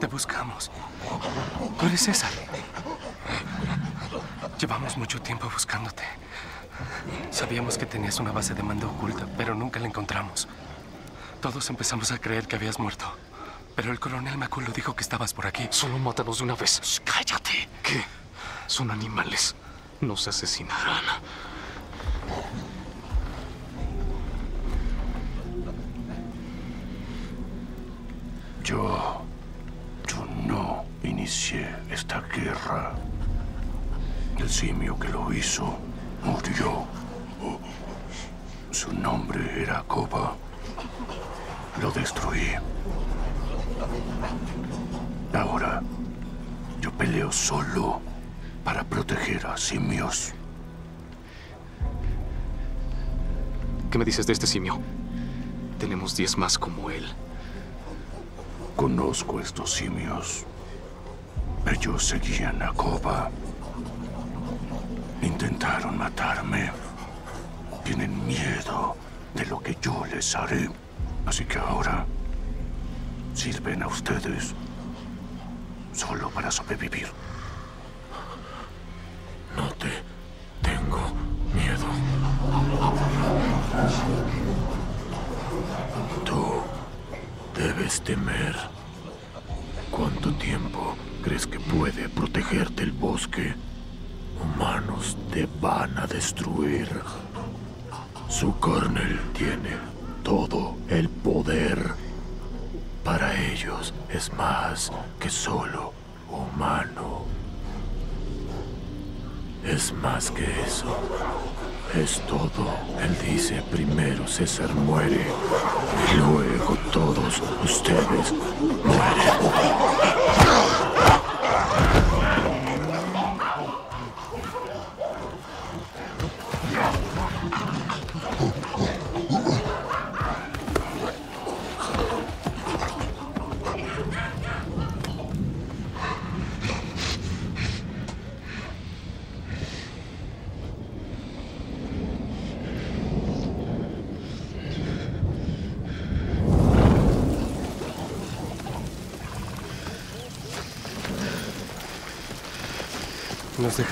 Te buscamos. Tú eres César. Llevamos mucho tiempo buscándote. Sabíamos que tenías una base de mando oculta, pero nunca la encontramos. Todos empezamos a creer que habías muerto. Pero el coronel Maculo dijo que estabas por aquí. Solo mátanos de una vez. Shh, ¡Cállate! ¿Qué? Son animales. Nos asesinarán. Yo. Inicié esta guerra. El simio que lo hizo murió. Su nombre era Koba. Lo destruí. Ahora, yo peleo solo para proteger a simios. ¿Qué me dices de este simio? Tenemos diez más como él. Conozco estos simios. Ellos seguían a Koba. Intentaron matarme. Tienen miedo de lo que yo les haré. Así que ahora sirven a ustedes solo para sobrevivir. No te tengo miedo. Tú debes temer. ¿Cuánto tiempo crees que puede protegerte el bosque? Humanos te van a destruir. Su cornel tiene todo el poder. Para ellos es más que solo humano. Es más que eso. Es todo. Él dice primero César muere y luego todos ustedes mueren. Nos dejaron.